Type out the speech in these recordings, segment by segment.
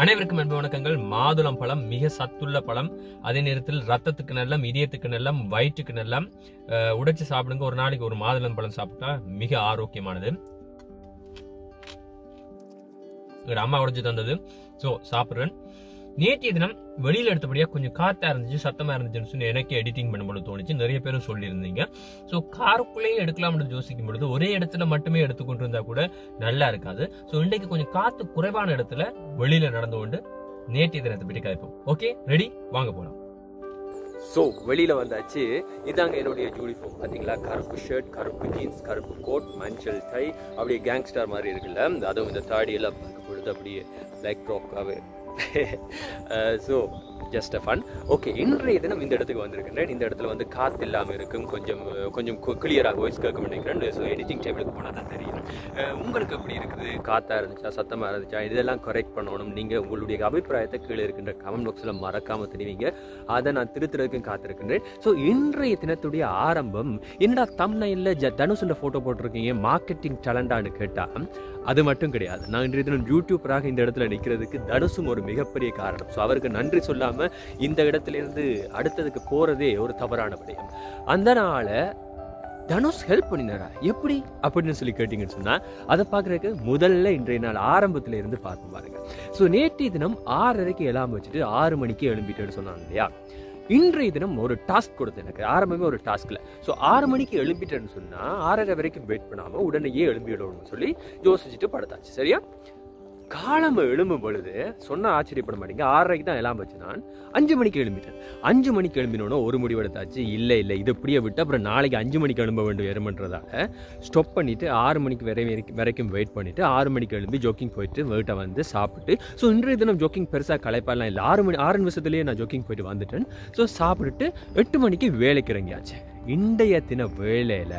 அனைவருக்கும் அன்பு வணக்கங்கள். மாதுளம் பழம் மிக சத்துள்ள பழம். அதே நேரத்தில் ரத்தத்துக்கு நல்லம் இதயத்துக்கு நல்லம் வயிற்றுக்கு நல்லம். உடைச்சு சாப்பிடுங்க. ஒரு நாளைக்கு ஒரு மாதுளம் பழம் சாப்பிட்டா மிக ஆரோக்கியமானது. அம்மா உடைச்சு தந்தது. ஸோ சாப்பிட்றேன். நேற்றைய தினம் வெளியில் எடுத்தபடியா கொஞ்சம் காத்தா இருந்துச்சு சத்தமா இருந்துச்சுன்னு சொல்லி எனக்கு எடிட்டிங் பண்ணும்போது தோணுச்சு. நிறைய பேரும் சொல்லியிருந்தீங்க. ஸோ காருக்குள்ளேயே எடுக்கலாம்னு யோசிக்கும் பொழுது ஒரே இடத்துல மட்டுமே எடுத்துக்கொண்டு இருந்தா கூட நல்லா இருக்காது. ஸோ இன்றைக்கு கொஞ்சம் காத்து குறைவான இடத்துல வெளியில நடந்து கொண்டு நேற்றைய தினத்தை பற்றி கதைப்போம். ஓகே ரெடி வாங்க போலாம். ஸோ வெளியில் வந்தாச்சு. இதாங்க என்னுடைய யூனிஃபார்ம் பார்த்தீங்களா கருப்பு ஷர்ட் கருப்பு ஜீன்ஸ் கருப்பு கோட் மஞ்சள் டை அப்படியே கேங்ஸ்டர் மாதிரி இருக்குல்ல. அதுவும் இந்த தாடி எல்லாம் பார்க்க பொழுது அப்படியே black ட்ராக்காகவே so just a fun okay இன்றைய தினம் இந்த இடத்துக்கு வந்திருக்கின்றேன் இந்த இடத்துல வந்து காத்து இல்லாமல் இருக்கும் கொஞ்சம் கொஞ்சம் கிளியராக வாய்ஸ் கேட்கும் நினைக்கிறேன் ஸோ எடிட்டிங் டேபிளுக்கு போனால் தான் தெரியும். உங்களுக்கு எப்படி இருக்குது? காத்தா இருந்துச்சா? சத்தமாக இருந்துச்சா? இதெல்லாம் கரெக்ட் பண்ணணும். நீங்கள் உங்களுடைய அபிப்பிராயத்தை கீழே இருக்கின்ற கமெண்ட் பாக்ஸில் மறக்காமல் தெரிவிங்க. அதை நான் திருத்துறதுக்கும் காத்திருக்கின்றேன். ஸோ இன்றைய தினத்துடைய ஆரம்பம் என்னடா தம்னையில் ஜ தனுஷுன்ற ஃபோட்டோ போட்டிருக்கீங்க மார்க்கெட்டிங் டேலண்டான்னு கேட்டால் அது மட்டும் கிடையாது. நான் இன்றைய தினம் யூடியூப்பராக இந்த இடத்துல நிற்கிறதுக்கு தனுஷும் ஒரு மிகப்பெரிய காரணம். ஸோ அவருக்கு நன்றி சொல்லாமல் இந்த இடத்துல இருந்து அடுத்ததுக்கு போகிறதே ஒரு தவறான விடயம். அந்த தனுஷ் ஹெல்ப் பண்ணினாரா? எப்படி? அப்படின்னு சொல்லி கேட்டிங்கன்னு சொன்னால் அதை பார்க்குறதுக்கு முதல்ல இன்றைய நாள் ஆரம்பத்துல இருந்து பார்த்து பாருங்க. ஸோ நேற்றைய தினம் ஆறரைக்கு எல்லாம் வச்சுட்டு ஆறு மணிக்கு எழும்பிட்டேன்னு சொன்னாங்க இல்லையா? இன்றைய தினம் ஒரு டாஸ்க் கொடுத்து எனக்கு. ஆரம்பமே ஒரு டாஸ்க்ல ஸோ ஆறு மணிக்கு எழும்பிட்டேன்னு சொன்னா ஆறரை வரைக்கும் வெயிட் பண்ணாம உடனேயே எழும்பிடணும்னு சொல்லி யோசிச்சுட்டு படுத்தாச்சு. சரியா? காலம் எழும்பும் பொழுது சொன்ன ஆச்சரியப்பட மாட்டீங்க. ஆறரைக்கு தான் எல்லாம் வச்சு நான் அஞ்சு மணிக்கு எழும்பிட்டேன். அஞ்சு மணிக்கு எழும்பினோன்னா ஒரு முடிவு எடுத்தாச்சு. இல்லை இல்லை இது இப்படியே விட்டு அப்புறம் நாளைக்கு அஞ்சு மணிக்கு எழும்ப வேண்டும் எருமன்றதால ஸ்டாப் பண்ணிட்டு ஆறு மணிக்கு வரை வரைக்கும் வரைக்கும் வெயிட் பண்ணிட்டு ஆறு மணிக்கு எழும்பி ஜோக்கிங் போயிட்டு வீட்டை வந்து சாப்பிட்டு ஸோ இன்றைய தினம் ஜோக்கிங் பெருசாக களைப்பாலாம் இல்லை. ஆறு மணி ஆறு நிமிஷத்துலேயே நான் ஜோக்கிங் போயிட்டு வந்துட்டேன். ஸோ சாப்பிட்டுட்டு எட்டு மணிக்கு வேலைக்கு இறங்கியாச்சு. இன்றைய தின வேலையில்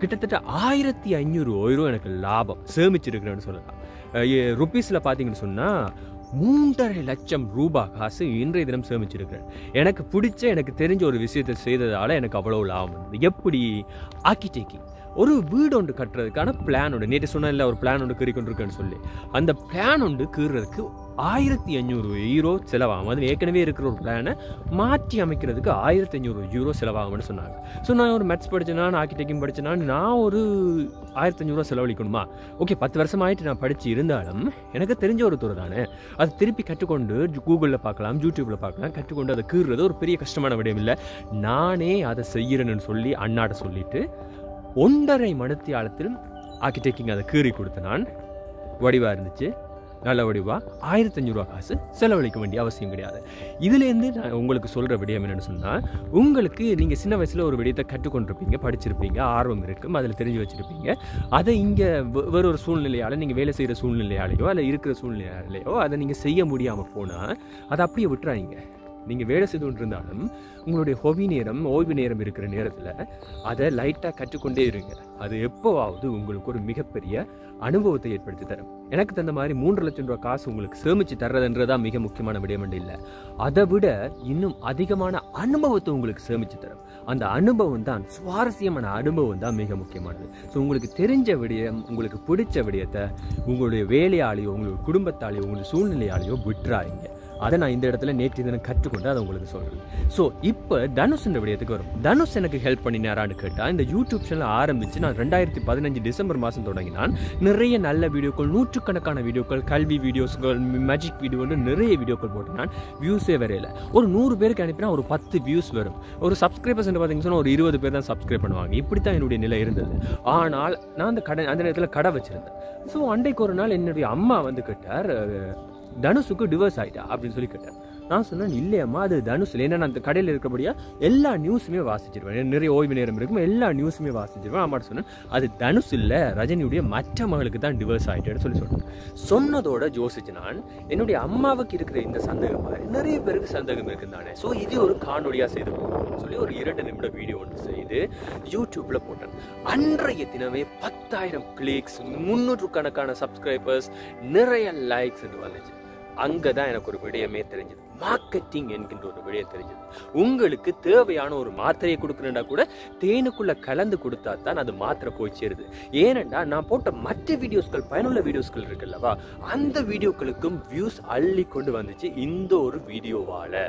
கிட்டத்தட்ட ஆயிரத்தி ஐநூறு ஓயிரம் எனக்கு லாபம். சேமிச்சிருக்கிறேன்னு சொல்லலாம். ருப்பீஸில் பார்த்தீங்கன்னு சொன்னால் மூன்றரை லட்சம் ரூபாய் காசு இன்றைய தினம் சேமிச்சிருக்கிறேன் எனக்கு பிடிச்ச எனக்கு தெரிஞ்ச ஒரு விஷயத்தை செய்ததால் எனக்கு அவ்வளோ லாபம். இருந்தது எப்படி? ஆர்கிடெக்டிங் ஒரு வீடு ஒன்று கட்டுறதுக்கான பிளான் உண்டு. நேற்று சொன்னேன்ல ஒரு பிளான் ஒன்று கீறி கொண்டிருக்கேன்னு சொல்லி. அந்த பிளான் ஒன்று கீறுறதுக்கு ஆயிரத்தி ஐநூறு யூரோ செலவாகும். அது ஏற்கனவே இருக்கிற ஒரு பிளானை மாற்றி அமைக்கிறதுக்கு ஆயிரத்தி ஐநூறு யூரோ செலவாகும்னு சொன்னாங்க. ஸோ நான் ஒரு மேத்ஸ் படிச்சேனா நான் ஆர்கிடெக்டிங் படிச்சேனா நான் ஒரு ஆயிரத்தி ஐநூறுரூவா செலவழிக்கணுமா? ஓகே பத்து வருஷம் ஆகிட்டு நான் படித்து இருந்தாலும் எனக்கு தெரிஞ்ச ஒரு துறை தானே. அதை திருப்பி கற்றுக்கொண்டு கூகுளில் பார்க்கலாம் யூடியூப்பில் பார்க்கலாம் கற்றுக்கொண்டு அதை கீறுறது ஒரு பெரிய கஷ்டமான விடயம் இல்லை. நானே அதை செய்கிறேன்னு சொல்லி அண்ணாட்ட சொல்லிட்டு ஒன்றரை மணித்தியாலத்தில் ஆர்கிடெக்டிங் அதை கீறி கொடுத்த நான். வடிவாக இருந்துச்சு. நல்ல வடிவா ஆயிரத்தி அஞ்சூறுவா காசு செலவழிக்க வேண்டிய அவசியம் கிடையாது. இதுலேருந்து நான் உங்களுக்கு சொல்கிற விடயம் என்னென்னு சொன்னால் உங்களுக்கு நீங்கள் சின்ன வயசில் ஒரு விடயத்தை கற்றுக்கொண்டிருப்பீங்க படிச்சிருப்பீங்க ஆர்வம் இருக்கும் அதில் தெரிஞ்சு வச்சுருப்பீங்க. அதை இங்கே வேற ஒரு சூழ்நிலையால் நீங்கள் வேலை செய்கிற சூழ்நிலையாலேயோ அல்ல இருக்கிற சூழ்நிலையாலேயோ அதை நீங்கள் செய்ய முடியாமல் போனால் அதை அப்படியே விட்டுறாங்க நீங்கள் வேலை செய்துகிட்டு இருந்தாலும் உங்களுடைய ஹொவி நேரம் ஓய்வு நேரம் இருக்கிற நேரத்தில் அதை லைட்டாக கற்றுக்கொண்டே இருங்க. அது எப்போவாவது உங்களுக்கு ஒரு மிகப்பெரிய அனுபவத்தை ஏற்படுத்தி தரும். எனக்கு தந்த மாதிரி மூன்று லட்சம் ரூபாய் காசு உங்களுக்கு சேமிச்சு தான் மிக முக்கியமான விடயம் இல்லை. அதை விட இன்னும் அதிகமான அனுபவத்தை உங்களுக்கு சேமிச்சு தரும். அந்த அனுபவம் தான் சுவாரஸ்யமான அனுபவம் தான் மிக முக்கியமானது. ஸோ உங்களுக்கு தெரிஞ்ச விடயம் உங்களுக்கு பிடிச்ச விடயத்தை உங்களுடைய வேலையாலேயோ உங்களுடைய குடும்பத்தாலேயோ உங்களுடைய சூழ்நிலையாலேயோ விட்டுறாங்க அதை நான் இந்த இடத்துல நேற்று தினம் கற்றுக்கொண்டு அதை உங்களுக்கு சொல்கிறேன் ஸோ இப்போ தனுஷ்ன்ற விடயத்துக்கு வரும். தனுஷ் எனக்கு ஹெல்ப் பண்ணினாரான்னு கேட்டால் இந்த யூடியூப் சேனல் ஆரம்பித்து நான் ரெண்டாயிரத்தி பதினஞ்சு டிசம்பர் மாதம் தொடங்கினான் நிறைய நல்ல வீடியோக்கள் நூற்றுக்கணக்கான வீடியோக்கள் கல்வி வீடியோஸ்கள் மேஜிக் வீடியோன்னு நிறைய வீடியோக்கள் போட்டு நான் வியூஸே வரையில ஒரு நூறு பேருக்கு அனுப்பினா ஒரு பத்து வியூஸ் வரும். ஒரு சப்ஸ்கிரைபர்ஸ் பார்த்தீங்கன்னு சொன்னால் ஒரு இருபது பேர் தான் சப்ஸ்கிரைப் பண்ணுவாங்க. இப்படி தான் என்னுடைய நிலை இருந்தது. ஆனால் நான் அந்த கடை அந்த நேரத்தில் கடை வச்சுருந்தேன். ஸோ அன்றைக்கு ஒரு நாள் என்னுடைய அம்மா வந்து கேட்டார் தனுஷுக்கு டிவோர்ஸ் ஆயிட்டா அப்படின்னு சொல்லி கேட்டேன். நான் சொன்னேன் இல்லையம்மா அது தனுஷ் ஏன்னா நான் அந்த கடையில் இருக்கிறபடியா எல்லா நியூஸுமே வாசிச்சிருவேன். நிறைய ஓய்வு நேரம் இருக்கும். எல்லா நியூஸுமே வாசிச்சிருவேன். அம்மாட்ட சொன்னேன் அது தனுஷ் இல்லை ரஜினியுடைய மற்ற மகளுக்கு தான் டிவோர்ஸ் ஆகிட்டேன்னு சொல்லி சொன்னேன். சொன்னதோட யோசிச்சு நான் என்னுடைய அம்மாவுக்கு இருக்கிற இந்த சந்தேகம் மாதிரி நிறைய பேருக்கு சந்தேகம் இருக்குது தானே. ஸோ இது ஒரு காணொலியாக செய்து போகணும்னு சொல்லி ஒரு இரண்டு நிமிட வீடியோ ஒன்று செய்து யூடியூப்பில் போட்டேன். அன்றைய தினமே பத்தாயிரம் கிளிக்ஸ் முன்னூற்றுக்கணக்கான சப்ஸ்கிரைபர்ஸ் நிறைய லைக்ஸ் வந்துச்சு. அங்கே தான் எனக்கு ஒரு விடயமே தெரிஞ்சுது. மார்க்கெட்டிங் என்கின்ற ஒரு விடயம் தெரிஞ்சது. உங்களுக்கு தேவையான ஒரு மாத்திரையை கொடுக்கணுன்னா கூட தேனுக்குள்ள கலந்து கொடுத்தா தான் அது மாத்திரை போய் சேருது. ஏனென்றா நான் போட்ட மற்ற வீடியோஸ்கள் பயனுள்ள வீடியோஸ்கள் இருக்குல்லவா அந்த வீடியோக்களுக்கும் வியூஸ் அள்ளி கொண்டு வந்துச்சு இந்த ஒரு வீடியோவால்.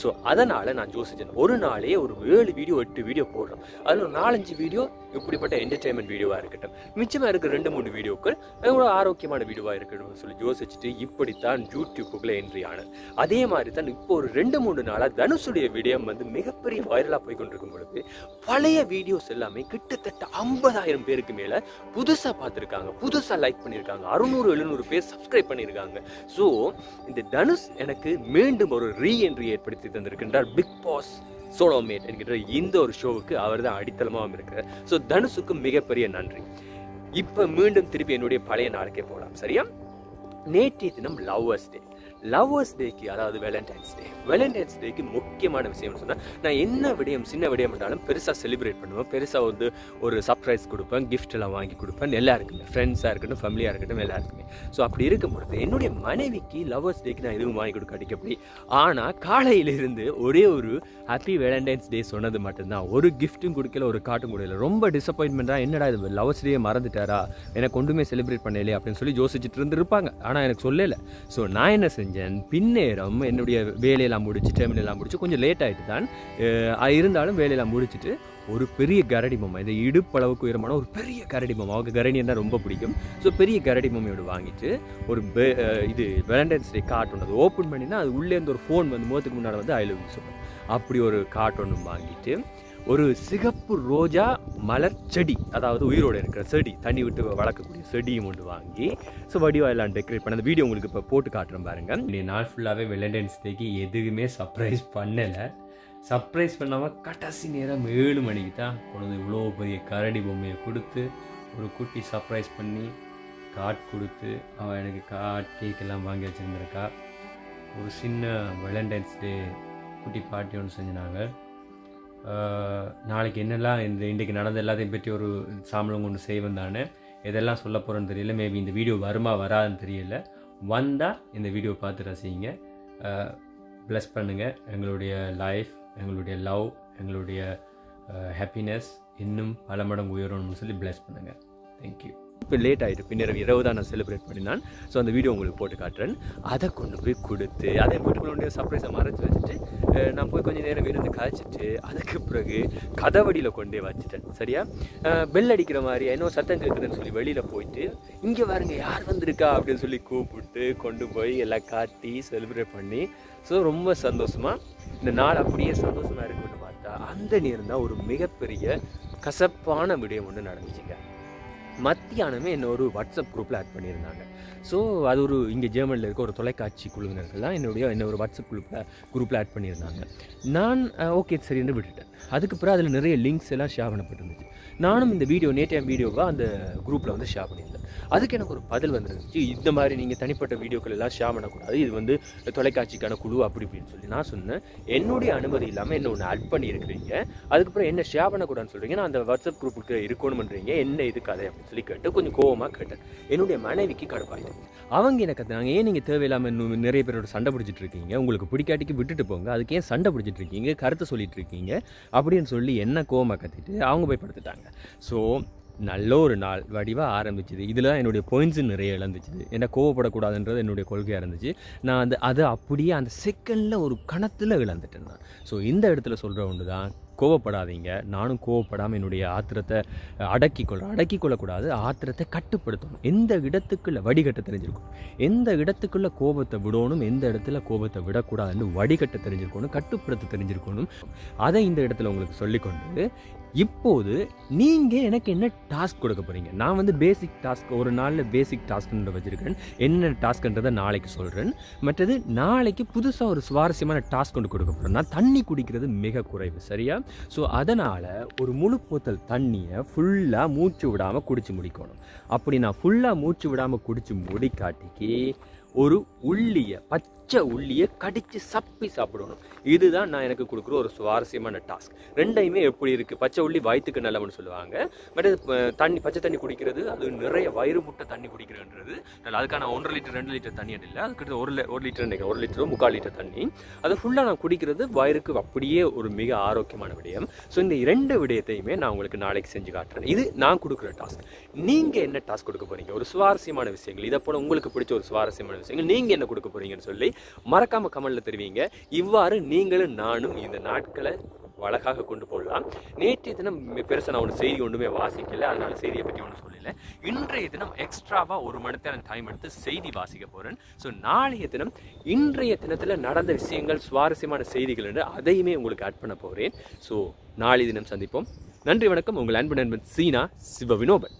ஸோ அதனால் நான் யோசிச்சேன் ஒரு நாளே ஒரு ஏழு வீடியோ எட்டு வீடியோ போடுறோம். அதில் ஒரு நாலஞ்சு வீடியோ இப்படிப்பட்ட என்டர்டைன்மெண்ட் வீடியோவாக இருக்கட்டும். மிச்சமாக இருக்க ரெண்டு மூணு வீடியோக்கள் ஒரு ஆரோக்கியமான வீடியோவாக இருக்கட்டும் சொல்லி யோசிச்சுட்டு இப்படித்தான் யூடியூப்புக்குள்ளே என்ட்ரி ஆனது. அதே மாதிரி தான் இப்போ ஒரு ரெண்டு மூணு நாளாக தனுஷுடைய விடயம் வந்து மிகப்பெரிய வைரலாக போய் கொண்டிருக்கும் பொழுது பழைய வீடியோஸ் எல்லாமே கிட்டத்தட்ட ஐம்பதாயிரம் பேருக்கு மேலே புதுசாக பார்த்துருக்காங்க. புதுசாக லைக் பண்ணியிருக்காங்க அறுநூறு எழுநூறு பேர் சப்ஸ்கிரைப் பண்ணியிருக்காங்க ஸோ இந்த தனுஷ் எனக்கு மீண்டும் ஒரு ரீ என்ட்ரி ஏற்படுத்தி தந்திருக்கின்றார் பிக் பாஸ் சோலோமேட் என்கிற இந்த ஒரு ஷோவுக்கு அவர் தான் அடித்தளமாகவும் இருக்கிறார். ஸோ தனுஷுக்கு மிகப்பெரிய நன்றி. இப்போ மீண்டும் திருப்பி என்னுடைய பழைய நாளுக்கே போகலாம். சரியா? நேற்றைய தினம் லவ்வர்ஸ் டே லவ்வர்ஸ் டேக்கு அதாவது வேலண்டைன்ஸ் டே வேலண்டைன்ஸ் டேக்கு முக்கியமான விஷயம்னு சொன்னால் நான் என்ன விடயம் சின்ன விடயம் இருந்தாலும் பெருசாக செலிப்ரேட் பண்ணுவேன். பெருசாக வந்து ஒரு சர்ப்ரைஸ் கொடுப்பேன் கிஃப்ட் எல்லாம் வாங்கி கொடுப்பேன். எல்லாருக்குமே ஃப்ரெண்ட்ஸாக இருக்கட்டும் ஃபேமிலியாக இருக்கட்டும் எல்லாருக்குமே. ஸோ அப்படி இருக்கும் பொழுது என்னுடைய மனைவிக்கு லவ்வர்ஸ் டேக்கு நான் எதுவும் வாங்கி கொடுக்காட்டிக்கு அப்படி ஆனால் காலையிலிருந்து ஒரே ஒரு ஹாப்பி வேலண்டைன்ஸ் டே சொன்னது மட்டும்தான். ஒரு கிஃப்ட்டும் கொடுக்கல ஒரு காட்டும் கொடுக்கல. ரொம்ப டிசப்பாயின்மெண்ட்டாக என்னடா இது லவ்வர்ஸ் டே மறந்துட்டாரா? எனக்கு ஒன்றுமே செலிப்ரேட் பண்ணலையே அப்படின்னு சொல்லி யோசிச்சுட்டு இருந்திருப்பாங்க. ஆனால் எனக்கு சொல்லலை. ஸோ நான் என்ன செஞ்சேன்? பின்னேரம் என்னுடைய வேலையெல்லாம் முடிச்சு டெர்மினெல்லாம் முடிச்சு கொஞ்சம் லேட் ஆகிட்டு தான் இருந்தாலும் வேலையெல்லாம் முடிச்சுட்டு ஒரு பெரிய கரடி பொம்மை இந்த இடுப்பளவுக்கு உயரமான ஒரு பெரிய கரடி பொம்மை அவங்க கரடின்னா ரொம்ப பிடிக்கும். ஸோ பெரிய கரடி பொம்மையோட வாங்கிட்டு ஒரு இது வேலண்டைன்ஸ் டே கார்ட் ஒன்று அது ஓப்பன் பண்ணினா அது உள்ளேருந்து ஒரு ஃபோன் வந்து முகத்துக்கு முன்னாடி வந்து ஐ லவ் யூ அப்படி ஒரு கார்ட் ஒன்று வாங்கிட்டு ஒரு சிகப்பு ரோஜா மலர் செடி அதாவது உயிரோடு இருக்கிற செடி தண்ணி விட்டு வளர்க்கக்கூடிய செடியும் ஒன்று வாங்கி ஸோ வடிவாக எல்லாம் டெக்கரேட் பண்ண அந்த வீடியோ உங்களுக்கு இப்போ போட்டு காட்டுறேன் பாருங்க. இன்னைக்கு நாள் ஃபுல்லாகவே வெலண்டைன்ஸ் டேக்கு எதுவுமே சர்ப்ரைஸ் பண்ணலை. சர்ப்ரைஸ் பண்ணாமல் கடைசி நேரம் ஏழு மணிக்கு தான் கொண்டு இவ்வளோ பெரிய கரடி பொம்மையை கொடுத்து ஒரு குட்டி சர்ப்ரைஸ் பண்ணி கார்ட் கொடுத்து அவன் எனக்கு கார்ட் கேக் எல்லாம் வாங்கி வச்சுருந்துருக்கா. ஒரு சின்ன வேலண்டைன்ஸ் டே குட்டி பார்ட்டி ஒன்று செஞ்சினாங்க நாளைக்கு என்னெல்லாம் இந்த இன்றைக்கு நடந்த எல்லாத்தையும் பற்றி ஒரு சாம்பளம் கொண்டு செய்வேன் தானே. எதெல்லாம் சொல்ல போகிறேன்னு தெரியல. மேபி இந்த வீடியோ வருமா வராதுன்னு தெரியல. வந்தால் இந்த வீடியோ பார்த்து ரசிங்க. ப்ளஸ் பண்ணுங்கள் எங்களுடைய லைஃப் எங்களுடைய லவ் எங்களுடைய ஹாப்பினஸ் இன்னும் பல மடங்கு உயரணும்னு சொல்லி ப்ளஸ் பண்ணுங்கள் தேங்க்யூ இப்போ லேட் ஆகிட்டு பின்னர் இரவு தான் நான் செலிப்ரேட் பண்ணினான். ஸோ அந்த வீடியோ உங்களுக்கு போட்டு காட்டுறேன். அதை கொண்டு போய் கொடுத்து அதை வீட்டுக்குள்ளே சர்ப்ரைஸை மறைச்சி வச்சுட்டு நான் போய் கொஞ்சம் நேரம் இருந்து காய்ச்சிட்டு அதுக்கு பிறகு கதவடியில் கொண்டே வச்சுட்டேன். சரியா? பெல் அடிக்கிற மாதிரி இன்னும் சத்தம் கேட்குதுன்னு சொல்லி வெளியில் போயிட்டு இங்கே பாருங்க யார் வந்திருக்கா? அப்படின்னு சொல்லி கூப்பிட்டு கொண்டு போய் எல்லாம் காட்டி செலிப்ரேட் பண்ணி ஸோ ரொம்ப சந்தோஷமாக இந்த நாள் அப்படியே சந்தோஷமாக இருக்குன்னு பார்த்தா அந்த நேரம் தான் ஒரு மிகப்பெரிய கசப்பான விடயம் ஒன்று நடந்துச்சுங்க. மத்தியானமே என்ன ஒரு வாட்ஸ்அப் குரூப்பில் ஆட் பண்ணியிருந்தாங்க. ஸோ அது ஒரு இங்கே ஜெர்மனியில் இருக்க ஒரு தொலைக்காட்சி குழுவினர்கள் தான் என்னுடைய என்ன ஒரு வாட்ஸ்அப் குரூப்பில் குரூப்பில் ஆட் பண்ணியிருந்தாங்க. நான் ஓகே சரின்னு விட்டுட்டேன். அதுக்கு பிறகு அதில் நிறைய லிங்க்ஸ் எல்லாம் ஷேர் பண்ணப்பட்டிருந்துச்சு. நானும் இந்த வீடியோ நேற்றைய வீடியோவாக அந்த குரூப்பில் வந்து ஷேர் பண்ணியிருந்தேன். அதுக்கு எனக்கு ஒரு பதில் வந்துருந்துச்சு. இந்த மாதிரி நீங்கள் தனிப்பட்ட வீடியோக்கள் எல்லாம் ஷேர் பண்ணக்கூடாது. இது வந்து தொலைக்காட்சிக்கான குழு அப்படி இப்படின்னு சொல்லி நான் சொன்னேன். என்னுடைய அனுமதி இல்லாமல் என்ன ஒன்று ஆட் பண்ணியிருக்கிறீங்க? அதுக்கப்புறம் என்ன ஷேர் பண்ணக்கூடாதுன்னு சொல்கிறீங்க நான் அந்த வாட்ஸ்அப் குரூப்புக்கு இருக்கணும்ன்றீங்க? என்ன இது கதை அப்படின்னு சொல்லி கேட்டு கொஞ்சம் கோவமாக கேட்டேன். என்னுடைய மனைவிக்கு கடுப்பாயிட்டேன். அவங்க எனக்கு கத்துனாங்க ஏன் நீங்கள் தேவையில்லாமல் இன்னும் நிறைய பேரோட சண்டை பிடிச்சிட்டு இருக்கீங்க? உங்களுக்கு பிடிக்காட்டிக்கு விட்டுட்டு போங்க. அதுக்கு ஏன் சண்டை பிடிச்சிட்டு இருக்கீங்க? கருத்து சொல்லிட்டு இருக்கீங்க? அப்படின்னு சொல்லி என்ன கோவமாக கத்திட்டு அவங்க போய் படுத்துட்டாங்க ஸோ நல்ல ஒரு நாள் வடிவாக ஆரம்பிச்சுது. இதில் தான் என்னுடைய பாயிண்ட்ஸு நிறைய இழந்துச்சு. என்ன கோவப்படக்கூடாதுன்றது என்னுடைய கொள்கையாக இருந்துச்சு. நான் அந்த அதை அப்படியே அந்த செகண்டில் ஒரு கணத்தில் இழந்துட்டேன் நான். ஸோ இந்த இடத்துல சொல்கிற ஒன்று தான் கோவப்படாதீங்க. நானும் கோவப்படாமல் என்னுடைய ஆத்திரத்தை அடக்கி கொள்கிறேன் அடக்கி கொள்ளக்கூடாது. ஆத்திரத்தை கட்டுப்படுத்தணும். எந்த இடத்துக்குள்ள வடிகட்ட தெரிஞ்சிருக்கும் எந்த இடத்துக்குள்ள கோபத்தை விடணும் எந்த இடத்துல கோபத்தை விடக்கூடாதுன்னு வடிகட்ட தெரிஞ்சிருக்கணும் கட்டுப்படுத்த தெரிஞ்சிருக்கணும். அதை இந்த இடத்துல உங்களுக்கு சொல்லிக்கொண்டு இப்போது நீங்கள் எனக்கு என்ன டாஸ்க் கொடுக்க போகிறீங்க நான் வந்து பேசிக் டாஸ்க் ஒரு நாளில் பேசிக் டாஸ்க்ன்ற வச்சுருக்கேன். என்ன டாஸ்க்ன்றதை நாளைக்கு சொல்கிறேன் மற்றது நாளைக்கு புதுசாக ஒரு சுவாரஸ்யமான டாஸ்க் கொண்டு கொடுக்க போகிறேன் நான் தண்ணி குடிக்கிறது மிக குறைவு சரியா? ஸோ அதனால் ஒரு முழு போத்தல் தண்ணியை ஃபுல்லாக மூச்சு விடாமல் குடிச்சு முடிக்கணும். அப்படி நான் ஃபுல்லாக மூச்சு விடாமல் குடிச்சு முடிக்காட்டிக்கு ஒரு உள்ளிய பச்சை உள்ளிய கடிச்சு சப்பி சாப்பிடணும். இதுதான் நான் எனக்கு கொடுக்குற ஒரு சுவாரஸ்யமான டாஸ்க் ரெண்டையுமே எப்படி இருக்கு? பச்சை உள்ளி வயிற்றுக்கு நல்லவன்னு சொல்லுவாங்க. பட் தண்ணி பச்சை தண்ணி குடிக்கிறது அது நிறைய வயிறு முட்டை தண்ணி குடிக்கிறதுன்றது. நல்ல அதுக்கான ஒன்றரை லிட்டர் ரெண்டு லிட்டர் தண்ணி இல்லை. அதுக்கு ஒரு ஒரு லிட்டர் நினைக்கிறேன். ஒரு லிட்டரோ முக்கால் லிட்டர் தண்ணி. அதை ஃபுல்லாக நான் குடிக்கிறது வயிறுக்கு அப்படியே ஒரு மிக ஆரோக்கியமான விடயம். ஸோ இந்த இரண்டு விடயத்தையுமே நான் உங்களுக்கு நாளைக்கு செஞ்சு காட்டுறேன். இது நான் கொடுக்குற டாஸ்க் நீங்கள் என்ன டாஸ்க் கொடுக்க போறீங்க? ஒரு சுவாரஸ்யமான விஷயங்கள். இதை போல உங்களுக்கு பிடிச்ச ஒரு சுவாரஸ்யமான விஷயங்கள். நீங்கள் என்ன கொடுக்க போகிறீங்கன்னு சொல்லி மறக்காம கமெண்ட்ல தெரிவிங்க. இவ்வாறு நீங்களும் நானும் இந்த நாட்களை அழகாக கொண்டு போடலாம் நேற்றைய தினம் பெருசாக நான் ஒன்று செய்தி ஒன்றுமே வாசிக்கல. அதனால செய்தியை பற்றி ஒன்றும் சொல்லல. இன்றைய தினம் எக்ஸ்ட்ராவா ஒரு மணி நேரம் டைம் எடுத்து செய்தி வாசிக்க போறேன். ஸோ நாளைய தினம் இன்றைய தினத்தில் நடந்த விஷயங்கள் சுவாரஸ்யமான செய்திகள் என்று அதையுமே உங்களுக்கு ஆட் பண்ண போகிறேன் ஸோ நாளைய தினம் சந்திப்போம். நன்றி வணக்கம். உங்கள் அன்பு நண்பன் சீனா சிவ வினோபன்